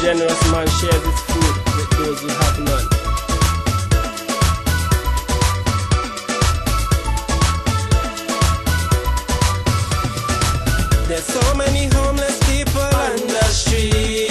generous man shares his food with those who have none. There's so many homeless people on the street.